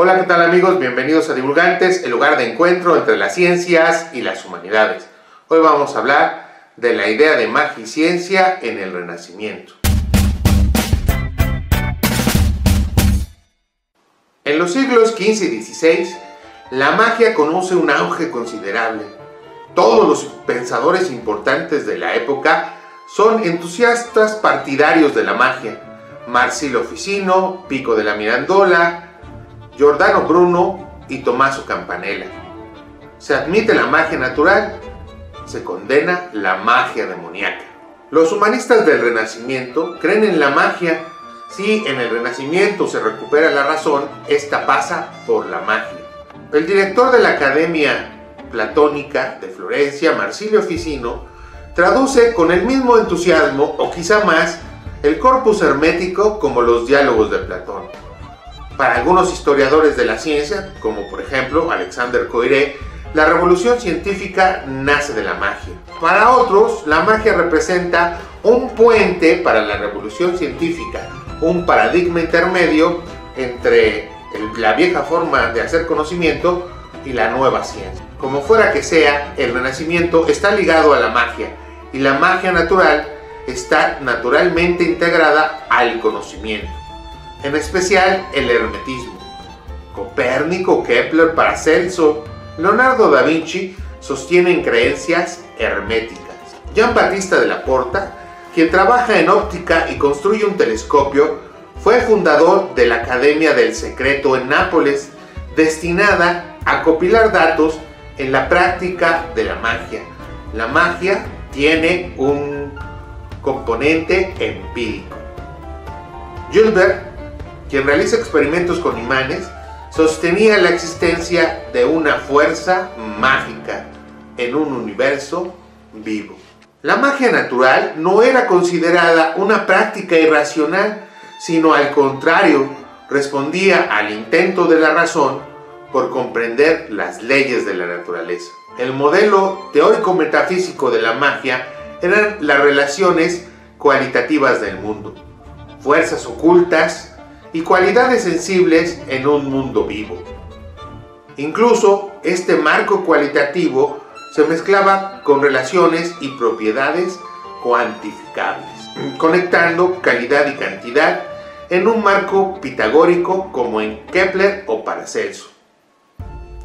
Hola, ¿qué tal amigos? Bienvenidos a Divulgantes, el lugar de encuentro entre las ciencias y las humanidades. Hoy vamos a hablar de la idea de magia y ciencia en el Renacimiento. En los siglos XV y XVI, la magia conoce un auge considerable. Todos los pensadores importantes de la época son entusiastas partidarios de la magia. Marsilio Ficino, Pico de la Mirandola, Giordano Bruno y Tommaso Campanella. Se admite la magia natural, se condena la magia demoníaca. Los humanistas del Renacimiento creen en la magia. Si en el Renacimiento se recupera la razón, esta pasa por la magia. El director de la Academia Platónica de Florencia, Marsilio Ficino, traduce con el mismo entusiasmo, o quizá más, el corpus hermético como los diálogos de Platón. Para algunos historiadores de la ciencia, como por ejemplo Alexander Coiré, la revolución científica nace de la magia. Para otros, la magia representa un puente para la revolución científica, un paradigma intermedio entre la vieja forma de hacer conocimiento y la nueva ciencia. Como fuera que sea, el renacimiento está ligado a la magia y la magia natural está naturalmente integrada al conocimiento en especial el hermetismo. Copérnico, Kepler, Paracelso, Leonardo da Vinci sostienen creencias herméticas. Jean Battista de la Porta, quien trabaja en óptica y construye un telescopio, fue fundador de la Academia del Secreto en Nápoles, destinada a copilar datos en la práctica de la magia. La magia tiene un componente empírico. Gilbert quien realiza experimentos con imanes, sostenía la existencia de una fuerza mágica en un universo vivo. La magia natural no era considerada una práctica irracional, sino al contrario, respondía al intento de la razón por comprender las leyes de la naturaleza. El modelo teórico-metafísico de la magia eran las relaciones cualitativas del mundo, fuerzas ocultas y cualidades sensibles en un mundo vivo. Incluso este marco cualitativo se mezclaba con relaciones y propiedades cuantificables, conectando calidad y cantidad en un marco pitagórico como en Kepler o Paracelso.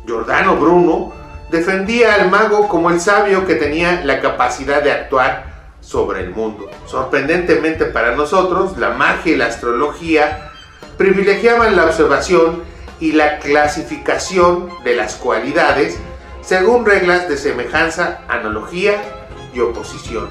Giordano Bruno defendía al mago como el sabio que tenía la capacidad de actuar sobre el mundo. Sorprendentemente para nosotros, la magia y la astrología privilegiaban la observación y la clasificación de las cualidades según reglas de semejanza, analogía y oposición.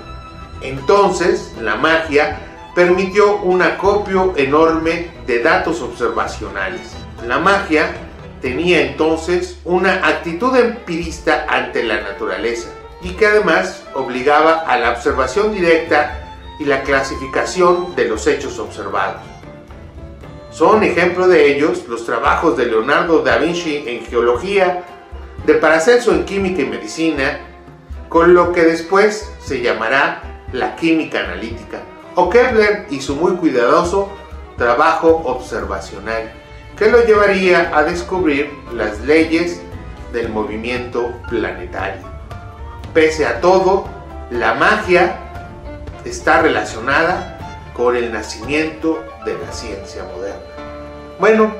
Entonces, la magia permitió un acopio enorme de datos observacionales. La magia tenía entonces una actitud empirista ante la naturaleza y que además obligaba a la observación directa y la clasificación de los hechos observados. Son ejemplo de ellos los trabajos de Leonardo da Vinci en geología, de Paracelso en química y medicina, con lo que después se llamará la química analítica, o Kepler y su muy cuidadoso trabajo observacional, que lo llevaría a descubrir las leyes del movimiento planetario. Pese a todo, la magia está relacionada con el nacimiento de la ciencia moderna. Bueno,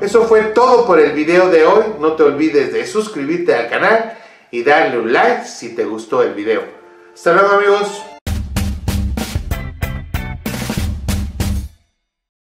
eso fue todo por el video de hoy. No te olvides de suscribirte al canal y darle un like si te gustó el video. Hasta luego amigos.